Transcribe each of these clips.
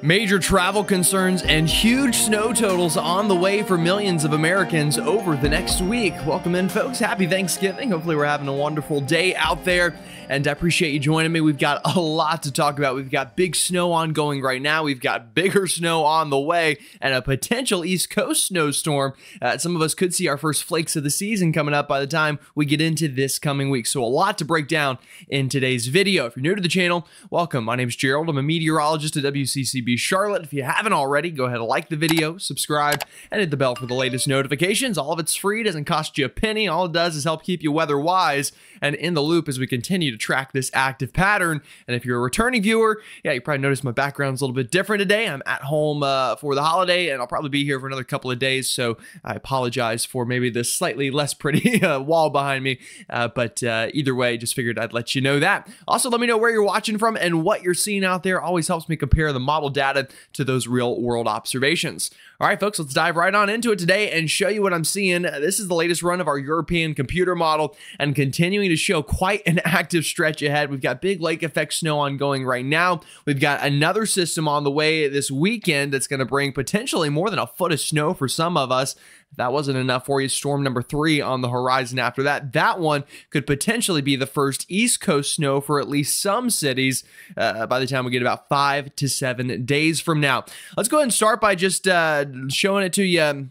Major travel concerns and huge snow totals on the way for millions of Americans over the next week. Welcome in, folks. Happy Thanksgiving. Hopefully, we're having a wonderful day out there and I appreciate you joining me. We've got a lot to talk about. We've got big snow ongoing right now. We've got bigger snow on the way and a potential East Coast snowstorm. Uh, some of us could see our first flakes of the season coming up by the time we get into this coming week. So, a lot to break down in today's video. If you're new to the channel, welcome. My name is Gerald. I'm a meteorologist at WCCB Charlotte. If you haven't already, go ahead and like the video, subscribe, and hit the bell for the latest notifications. All of it's free, doesn't cost you a penny. All it does is help keep you weather wise and in the loop as we continue to track this active pattern. And if you're a returning viewer, yeah, you probably noticed my background's a little bit different today. I'm at home uh, for the holiday and I'll probably be here for another couple of days. So I apologize for maybe the slightly less pretty uh, wall behind me. Uh, but uh, either way, just figured I'd let you know that. Also, let me know where you're watching from and what you're seeing out there. Always helps me compare the model data to those real world observations. All right, folks, let's dive right on into it today and show you what I'm seeing. This is the latest run of our European computer model and continuing to show quite an active stretch ahead. We've got big lake effect snow ongoing right now. We've got another system on the way this weekend that's going to bring potentially more than a foot of snow for some of us. If that wasn't enough for you, storm number three on the horizon after that. That one could potentially be the first East Coast snow for at least some cities uh, by the time we get about five to seven days from now. Let's go ahead and start by just uh, showing it to you um,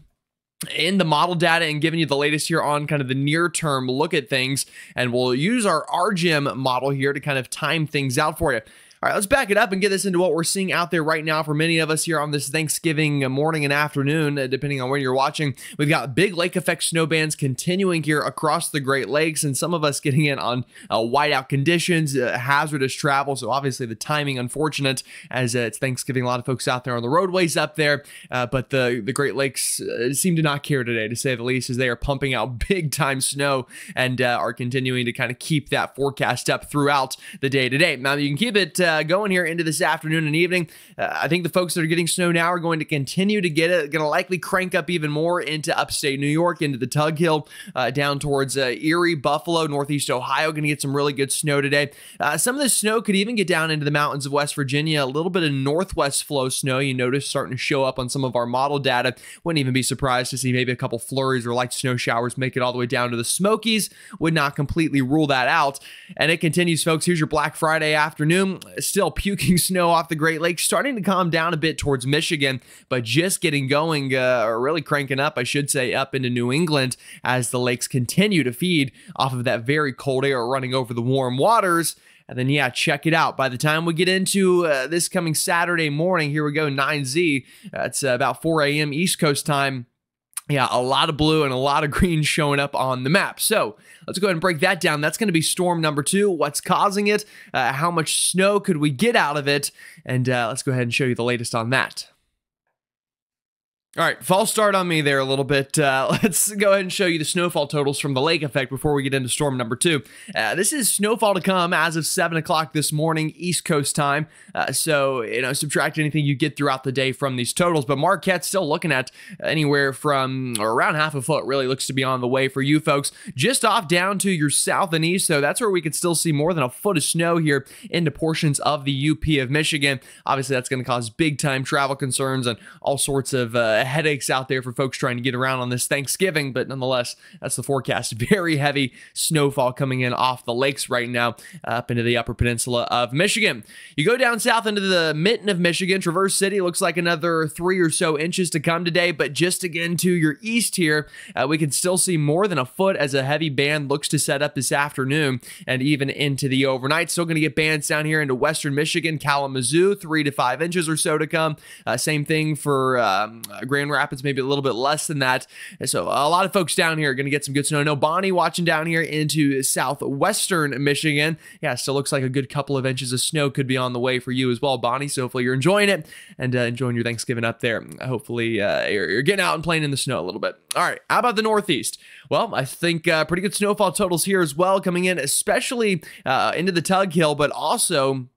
in the model data and giving you the latest here on kind of the near term look at things. And we'll use our RGEM model here to kind of time things out for you. All right, let's back it up and get this into what we're seeing out there right now for many of us here on this Thanksgiving morning and afternoon, uh, depending on when you're watching. We've got big lake effect snow bands continuing here across the Great Lakes, and some of us getting in on uh, whiteout conditions, uh, hazardous travel. So, obviously, the timing unfortunate as uh, it's Thanksgiving. A lot of folks out there on the roadways up there, uh, but the, the Great Lakes uh, seem to not care today, to say the least, as they are pumping out big time snow and are continuing to kind of keep that forecast up throughout the day today. Now, you can keep it uh, going here into this afternoon and evening. Uh, I think the folks that are getting snow now are going to continue to get it, going to likely crank up even more into upstate New York, into the Tug Hill, uh, down towards uh, Erie, Buffalo, Northeast Ohio. Going to get some really good snow today. Uh, some of the snow could even get down into the mountains of West Virginia. A little bit of northwest flow snow you notice starting to show up on some of our model data. Wouldn't even be surprised to see maybe a couple flurries or light snow showers make it all the way down to the Smokies. Would not completely rule that out. And it continues, folks. Here's your Black Friday afternoon still puking snow off the Great Lakes, starting to calm down a bit towards Michigan, but just getting going, uh, or really cranking up, I should say, up into New England as the lakes continue to feed off of that very cold air running over the warm waters. And then, yeah, check it out. By the time we get into uh, this coming Saturday morning, here we go, 9Z. That's uh, about 4 a.m. East Coast time yeah, a lot of blue and a lot of green showing up on the map. So let's go ahead and break that down. That's going to be storm number two. What's causing it? Uh, how much snow could we get out of it? And uh, let's go ahead and show you the latest on that. All right, false start on me there a little bit. Uh, let's go ahead and show you the snowfall totals from the lake effect before we get into storm number two. Uh, this is snowfall to come as of 7 o'clock this morning, East Coast time. Uh, so, you know, subtract anything you get throughout the day from these totals. But Marquette's still looking at anywhere from around half a foot, really looks to be on the way for you folks. Just off down to your south and east, so that's where we could still see more than a foot of snow here into portions of the UP of Michigan. Obviously, that's going to cause big time travel concerns and all sorts of uh, headaches out there for folks trying to get around on this Thanksgiving, but nonetheless, that's the forecast. Very heavy snowfall coming in off the lakes right now up into the upper peninsula of Michigan. You go down south into the mitten of Michigan, Traverse City looks like another three or so inches to come today, but just again to your east here, uh, we can still see more than a foot as a heavy band looks to set up this afternoon and even into the overnight. Still going to get bands down here into western Michigan, Kalamazoo, three to five inches or so to come. Uh, same thing for um, Grand Rapids, maybe a little bit less than that. And so a lot of folks down here are going to get some good snow. No, Bonnie watching down here into southwestern Michigan. Yeah, still looks like a good couple of inches of snow could be on the way for you as well, Bonnie. So hopefully you're enjoying it and uh, enjoying your Thanksgiving up there. Hopefully uh, you're, you're, getting out and playing in the snow a little bit. All right, how about the Northeast? Well, I think uh, pretty good snowfall totals here as well coming in, especially uh, into the Tug Hill, but also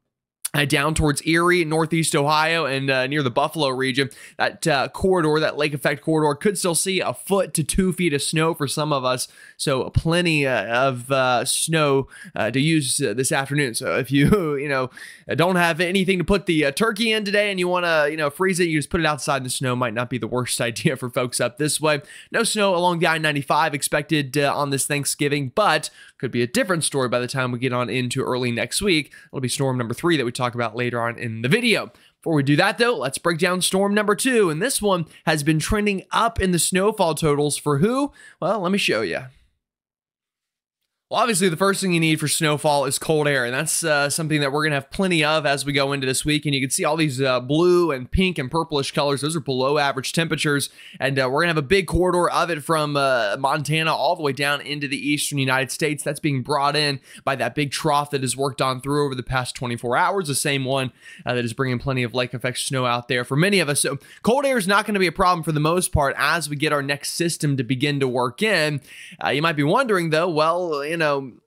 uh, down towards Erie, Northeast Ohio, and uh, near the Buffalo region. That uh, corridor, that lake effect corridor, could still see a foot to two feet of snow for some of us. So plenty uh, of uh, snow to use this afternoon. So if you you know don't have anything to put the turkey in today and you want to you know freeze it, you just put it outside in the snow. Might not be the worst idea for folks up this way. No snow along the I-95 expected on this Thanksgiving, but could be a different story by the time we get on into early next week. It'll be storm number three that we talk about later on in the video. Before we do that, though, let's break down storm number two. And this one has been trending up in the snowfall totals for who? Well, let me show you. Well, obviously, the first thing you need for snowfall is cold air, and that's uh, something that we're going to have plenty of as we go into this week. And you can see all these uh, blue and pink and purplish colors. Those are below average temperatures, and uh, we're going to have a big corridor of it from uh, Montana all the way down into the eastern United States. That's being brought in by that big trough that has worked on through over the past 24 hours, the same one uh, that is bringing plenty of lake effect snow out there for many of us. So cold air is not going to be a problem for the most part as we get our next system to begin to work in. Uh, you might be wondering, though, well, you know, know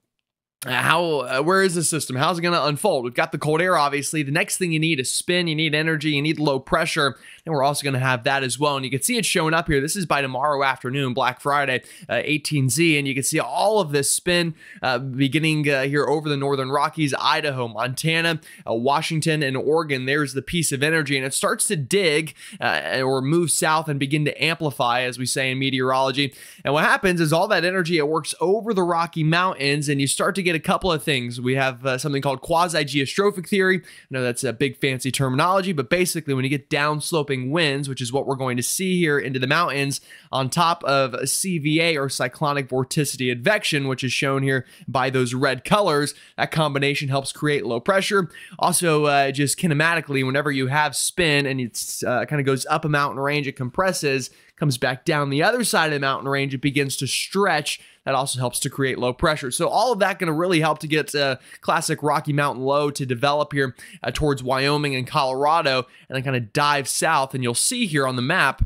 how uh, where is the system? How's it going to unfold? We've got the cold air obviously. The next thing you need is spin you need energy you need low pressure. And we're also going to have that as well. And you can see it showing up here. This is by tomorrow afternoon black friday uh, 18z and you can see all of this spin uh, beginning uh, here over the northern rockies idaho montana uh, washington and oregon. There's the piece of energy. And it starts to dig uh, or move south and begin to amplify as we say in meteorology. And what happens is all that energy it works over the rocky mountains and you start to get a couple of things. We have uh, something called quasi-geostrophic theory. I know that's a big fancy terminology, but basically when you get downsloping winds, which is what we're going to see here into the mountains, on top of a CVA or cyclonic vorticity advection, which is shown here by those red colors, that combination helps create low pressure. Also, uh, just kinematically, whenever you have spin and it uh, kind of goes up a mountain range, it compresses, comes back down the other side of the mountain range, it begins to stretch that also helps to create low pressure. So all of that going to really help to get uh, classic Rocky Mountain low to develop here uh, towards Wyoming and Colorado, and then kind of dive south. And you'll see here on the map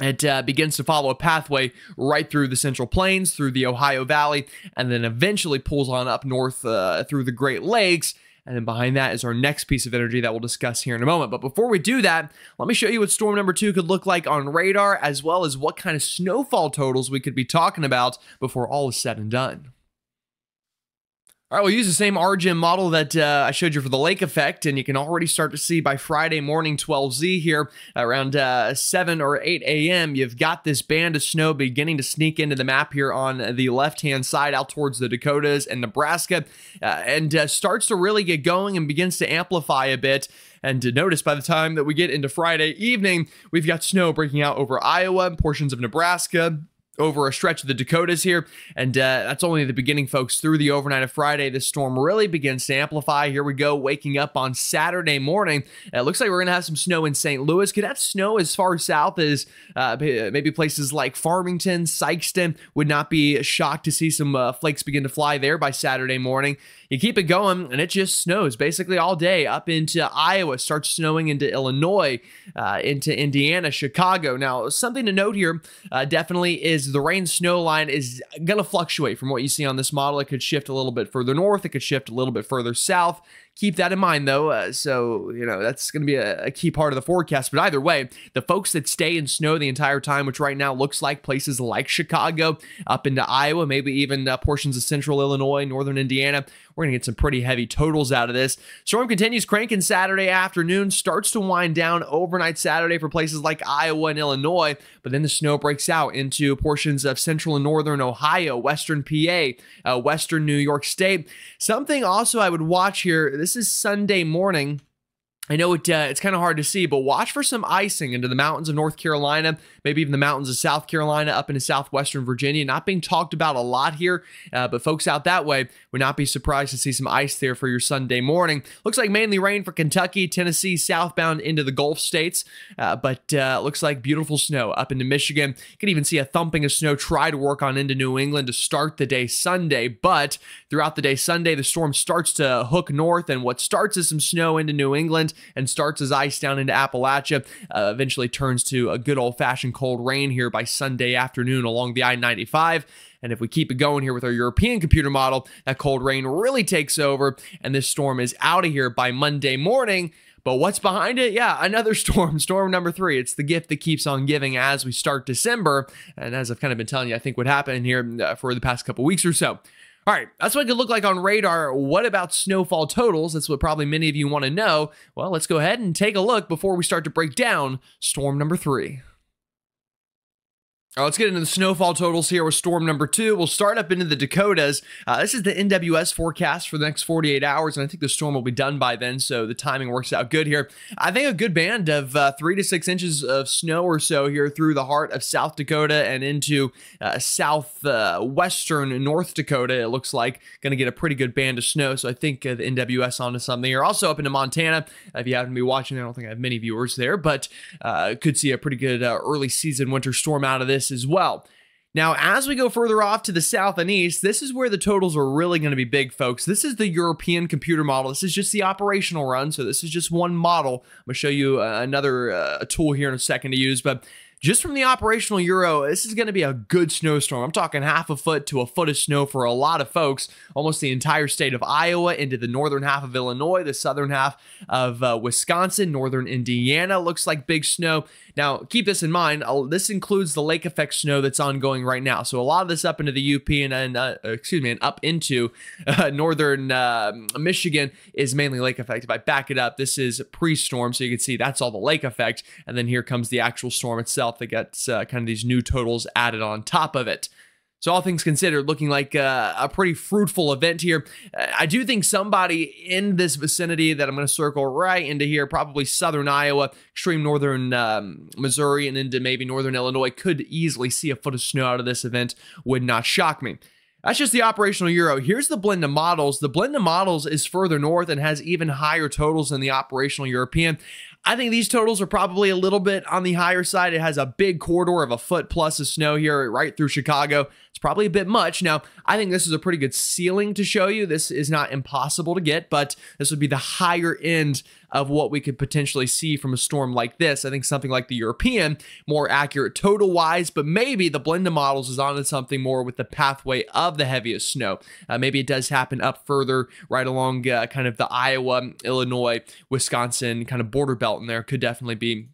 it uh, begins to follow a pathway right through the Central Plains, through the Ohio Valley, and then eventually pulls on up north uh, through the Great Lakes and then behind that is our next piece of energy that we'll discuss here in a moment. But before we do that, let me show you what storm number two could look like on radar, as well as what kind of snowfall totals we could be talking about before all is said and done. All right, we'll use the same RGEM model that uh, I showed you for the lake effect, and you can already start to see by Friday morning 12Z here around uh, 7 or 8 a.m. You've got this band of snow beginning to sneak into the map here on the left-hand side out towards the Dakotas and Nebraska, uh, and uh, starts to really get going and begins to amplify a bit. And to notice by the time that we get into Friday evening, we've got snow breaking out over Iowa, portions of Nebraska, over a stretch of the Dakotas here. And uh, that's only the beginning, folks. Through the overnight of Friday, this storm really begins to amplify. Here we go, waking up on Saturday morning. It looks like we're going to have some snow in St. Louis. Could have snow as far south as uh, maybe places like Farmington, Sikeston. Would not be shocked to see some uh, flakes begin to fly there by Saturday morning. You keep it going, and it just snows basically all day up into Iowa, starts snowing into Illinois, uh, into Indiana, Chicago. Now, something to note here uh, definitely is the rain snow line is going to fluctuate from what you see on this model. It could shift a little bit further north, it could shift a little bit further south. Keep that in mind, though. Uh, so, you know, that's going to be a, a, key part of the forecast. But either way, the folks that stay in snow the entire time, which right now looks like places like Chicago, up into Iowa, maybe even uh, portions of central Illinois, northern Indiana, we're going to get some pretty heavy totals out of this. Storm continues cranking Saturday afternoon, starts to wind down overnight Saturday for places like Iowa and Illinois, but then the snow breaks out into portions of central and northern Ohio, western PA, uh, western New York State. Something also I would watch here this is Sunday morning. I know it, uh, it's kind of hard to see, but watch for some icing into the mountains of North Carolina, maybe even the mountains of South Carolina up into southwestern Virginia. Not being talked about a lot here, uh, but folks out that way would not be surprised to see some ice there for your Sunday morning. Looks like mainly rain for Kentucky, Tennessee, southbound into the Gulf states, uh, but uh, looks like beautiful snow up into Michigan. You can even see a thumping of snow try to work on into New England to start the day Sunday, but throughout the day Sunday, the storm starts to hook north, and what starts as some snow into New England and starts as ice down into Appalachia, uh, eventually turns to a good old fashioned cold rain here by Sunday afternoon along the I 95. And if we keep it going here with our European computer model, that cold rain really takes over, and this storm is out of here by Monday morning. But what's behind it? Yeah, another storm, storm number three. It's the gift that keeps on giving as we start December. And as I've kind of been telling you, I think what happened here uh, for the past couple weeks or so. All right, that's what it could look like on radar. What about snowfall totals? That's what probably many of you want to know. Well, let's go ahead and take a look before we start to break down storm number three. Right, let's get into the snowfall totals here with storm number two. We'll start up into the Dakotas. Uh, this is the NWS forecast for the next 48 hours, and I think the storm will be done by then, so the timing works out good here. I think a good band of uh, three to six inches of snow or so here through the heart of South Dakota and into uh, southwestern uh, North Dakota. It looks like going to get a pretty good band of snow, so I think uh, the NWS onto something here. Also up into Montana, if you happen to be watching, I don't think I have many viewers there, but uh, could see a pretty good early season winter storm out of this this as well. Now, as we go further off to the south and east, this is where the totals are really going to be big, folks. This is the European computer model. This is just the operational run, so this is just one model. I'm going to show you uh, another uh, tool here in a second to use, but just from the operational Euro, this is going to be a good snowstorm. I'm talking half a foot to a foot of snow for a lot of folks, almost the entire state of Iowa into the northern half of Illinois, the southern half of uh, Wisconsin, northern Indiana looks like big snow. Now, keep this in mind. This includes the lake effect snow that's ongoing right now. So a lot of this up into the UP and, and uh, excuse me, and up into uh, northern uh, Michigan is mainly lake effect. If I back it up, this is pre-storm, so you can see that's all the lake effect, and then here comes the actual storm itself that gets uh, kind of these new totals added on top of it. So, all things considered, looking like uh, a pretty fruitful event here. I do think somebody in this vicinity that I'm going to circle right into here, probably southern Iowa, extreme northern um, Missouri, and into maybe northern Illinois, could easily see a foot of snow out of this event. Would not shock me. That's just the operational Euro. Here's the blend of models. The blend of models is further north and has even higher totals than the operational European. I think these totals are probably a little bit on the higher side. It has a big corridor of a foot plus of snow here right through Chicago. It's probably a bit much. Now, I think this is a pretty good ceiling to show you. This is not impossible to get, but this would be the higher end of what we could potentially see from a storm like this. I think something like the European, more accurate total wise, but maybe the blend of models is onto something more with the pathway of the heaviest snow. Uh, maybe it does happen up further, right along uh, kind of the Iowa, Illinois, Wisconsin kind of border belt, and there could definitely be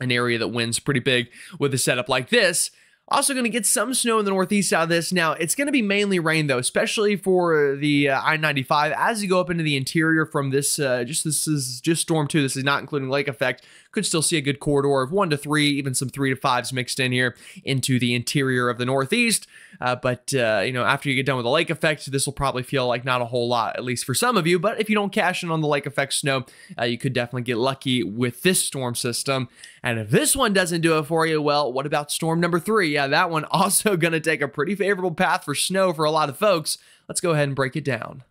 an area that wins pretty big with a setup like this. Also, going to get some snow in the northeast out of this. Now, it's going to be mainly rain, though, especially for the uh, I 95 as you go up into the interior from this. Uh, just this is just storm two. This is not including lake effect could still see a good corridor of one to three, even some three to fives mixed in here into the interior of the Northeast. Uh, but, uh, you know, after you get done with the lake effect, this will probably feel like not a whole lot, at least for some of you. But if you don't cash in on the lake effect snow, uh, you could definitely get lucky with this storm system. And if this one doesn't do it for you, well, what about storm number three? Yeah, that one also going to take a pretty favorable path for snow for a lot of folks. Let's go ahead and break it down.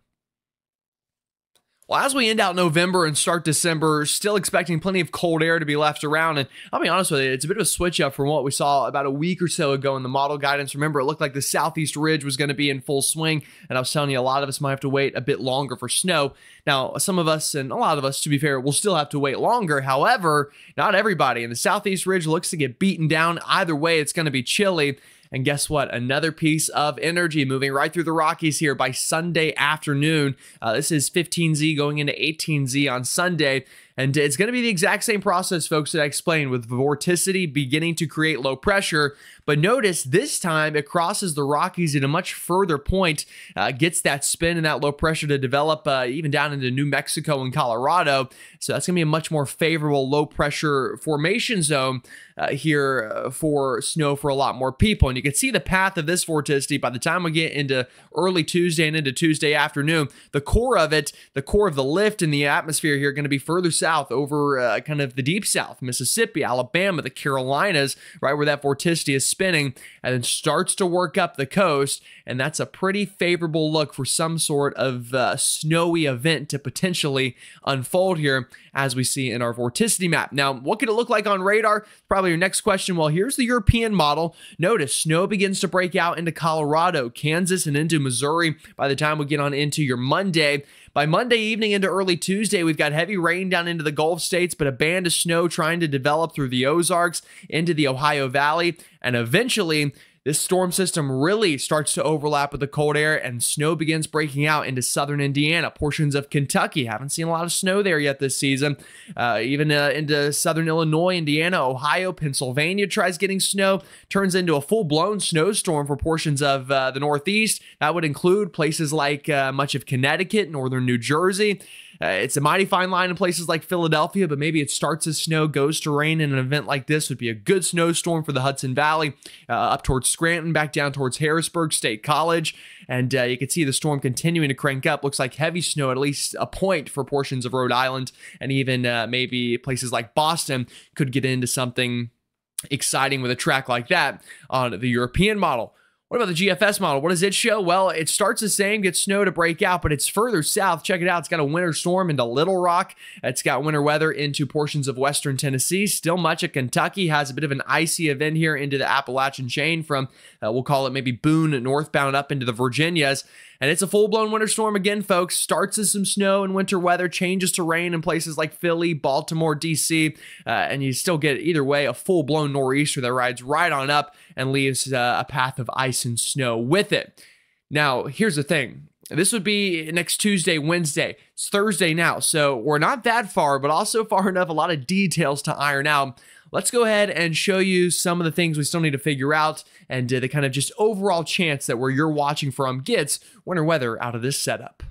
Well, as we end out November and start December, still expecting plenty of cold air to be left around. And I'll be honest with you, it's a bit of a switch up from what we saw about a week or so ago in the model guidance. Remember, it looked like the southeast ridge was going to be in full swing. And I was telling you, a lot of us might have to wait a bit longer for snow. Now, some of us, and a lot of us, to be fair, will still have to wait longer. However, not everybody. And the southeast ridge looks to get beaten down. Either way, it's going to be chilly. And guess what? Another piece of energy moving right through the Rockies here by Sunday afternoon. Uh, this is 15Z going into 18Z on Sunday. And it's going to be the exact same process, folks, that I explained with vorticity beginning to create low pressure. But notice this time it crosses the Rockies at a much further point, uh, gets that spin and that low pressure to develop uh, even down into New Mexico and Colorado. So that's going to be a much more favorable low pressure formation zone uh, here uh, for snow for a lot more people. And you can see the path of this vorticity by the time we get into early Tuesday and into Tuesday afternoon. The core of it, the core of the lift in the atmosphere here, going to be further south over uh, kind of the deep south, Mississippi, Alabama, the Carolinas, right where that vorticity is spinning, and then starts to work up the coast. And that's a pretty favorable look for some sort of uh, snowy event to potentially unfold here, as we see in our vorticity map. Now, what could it look like on radar? Probably your next question. Well, here's the European model. Notice snow begins to break out into Colorado, Kansas, and into Missouri by the time we get on into your Monday. By Monday evening into early Tuesday, we've got heavy rain down into the Gulf states, but a band of snow trying to develop through the Ozarks into the Ohio Valley. And eventually, this storm system really starts to overlap with the cold air and snow begins breaking out into southern Indiana, portions of Kentucky. Haven't seen a lot of snow there yet this season. Uh, even uh, into southern Illinois, Indiana, Ohio, Pennsylvania tries getting snow, turns into a full blown snowstorm for portions of uh, the Northeast. That would include places like uh, much of Connecticut, northern New Jersey. Uh, it's a mighty fine line in places like Philadelphia, but maybe it starts as snow, goes to rain, and an event like this would be a good snowstorm for the Hudson Valley, uh, up towards Scranton, back down towards Harrisburg State College. And uh, you can see the storm continuing to crank up. Looks like heavy snow, at least a point for portions of Rhode Island, and even uh, maybe places like Boston could get into something exciting with a track like that on the European model. What about the GFS model? What does it show? Well, it starts the same, gets snow to break out, but it's further south. Check it out. It's got a winter storm into Little Rock. It's got winter weather into portions of western Tennessee. Still much of Kentucky has a bit of an icy event here into the Appalachian chain from, uh, we'll call it maybe Boone northbound up into the Virginias. And it's a full blown winter storm again, folks. Starts as some snow and winter weather, changes to rain in places like Philly, Baltimore, DC, uh, and you still get either way a full blown nor'easter that rides right on up and leaves uh, a path of ice and snow with it. Now, here's the thing. This would be next Tuesday, Wednesday. It's Thursday now, so we're not that far, but also far enough, a lot of details to iron out let's go ahead and show you some of the things we still need to figure out and uh, the kind of just overall chance that where you're watching from gets winter weather out of this setup.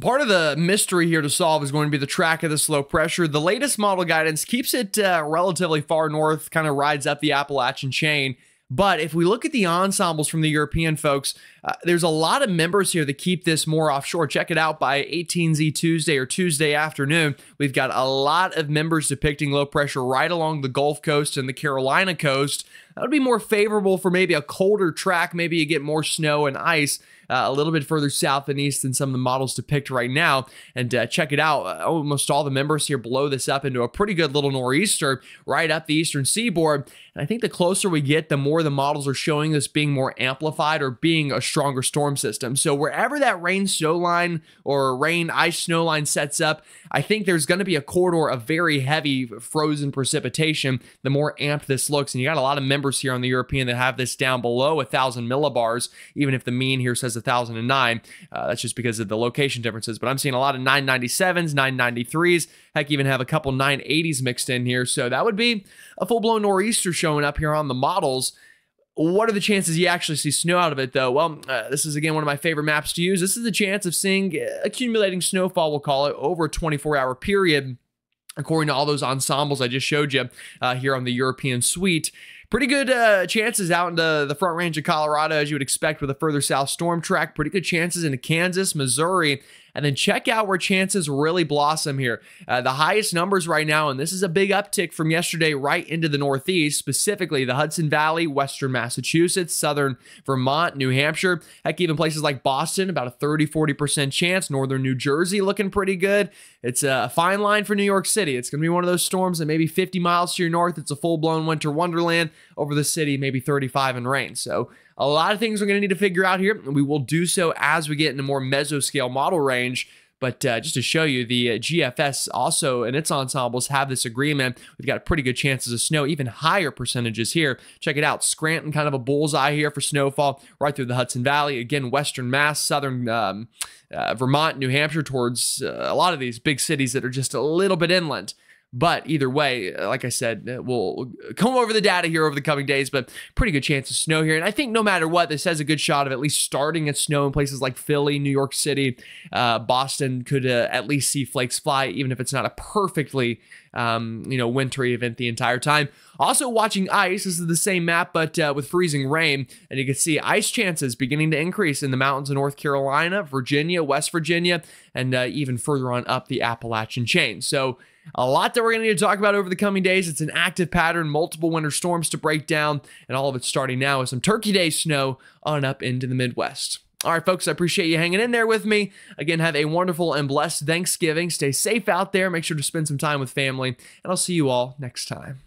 Part of the mystery here to solve is going to be the track of this low pressure. The latest model guidance keeps it uh, relatively far north, kind of rides up the Appalachian chain. But if we look at the ensembles from the European folks, uh, there's a lot of members here that keep this more offshore. Check it out by 18Z Tuesday or Tuesday afternoon. We've got a lot of members depicting low pressure right along the Gulf Coast and the Carolina coast. That would be more favorable for maybe a colder track. Maybe you get more snow and ice uh, a little bit further south and east than some of the models depict right now. And uh, check it out. Uh, almost all the members here blow this up into a pretty good little nor'easter right up the eastern seaboard. And I think the closer we get, the more the models are showing this being more amplified or being a stronger storm system. So wherever that rain snow line or rain ice snow line sets up, I think there's going to be a corridor of very heavy frozen precipitation the more amped this looks. And you got a lot of members here on the European that have this down below a thousand millibars, even if the mean here says 1009. Uh, that's just because of the location differences. But I'm seeing a lot of 997s, 993s, heck, even have a couple 980s mixed in here. So that would be a full blown nor'easter showing up here on the models. What are the chances you actually see snow out of it, though? Well, uh, this is again one of my favorite maps to use. This is the chance of seeing accumulating snowfall, we'll call it, over a 24 hour period according to all those ensembles I just showed you uh, here on the European suite pretty good uh, chances out into the front range of Colorado, as you would expect with a further south storm track. Pretty good chances into Kansas, Missouri, and then check out where chances really blossom here. Uh, the highest numbers right now, and this is a big uptick from yesterday right into the Northeast, specifically the Hudson Valley, Western Massachusetts, Southern Vermont, New Hampshire. Heck, even places like Boston, about a 30 40% chance. Northern New Jersey looking pretty good. It's a fine line for New York City. It's going to be one of those storms that maybe 50 miles to your north, it's a full blown winter wonderland. Over the city, maybe 35 in rain. So a lot of things we're going to need to figure out here. And we will do so as we get into more mesoscale model range. But uh, just to show you, the uh, GFS also and its ensembles have this agreement. We've got pretty good chances of snow, even higher percentages here. Check it out. Scranton, kind of a bullseye here for snowfall right through the Hudson Valley. Again, Western Mass, Southern um, uh, Vermont, New Hampshire, towards uh, a lot of these big cities that are just a little bit inland. But either way, uh, like I said, uh, we'll come over the data here over the coming days, but pretty good chance of snow here. And I think no matter what, this has a good shot of at least starting at snow in places like Philly, New York City, uh, Boston could uh, at least see flakes fly, even if it's not a perfectly, um, you know, wintry event the entire time. Also watching ice, this is the same map, but uh, with freezing rain. And you can see ice chances beginning to increase in the mountains of North Carolina, Virginia, West Virginia, and uh, even further on up the Appalachian chain. So a lot that we're going to need to talk about over the coming days. It's an active pattern, multiple winter storms to break down, and all of it starting now with some Turkey Day snow on up into the Midwest. All right, folks, I appreciate you hanging in there with me. Again, have a wonderful and blessed Thanksgiving. Stay safe out there. Make sure to spend some time with family, and I'll see you all next time.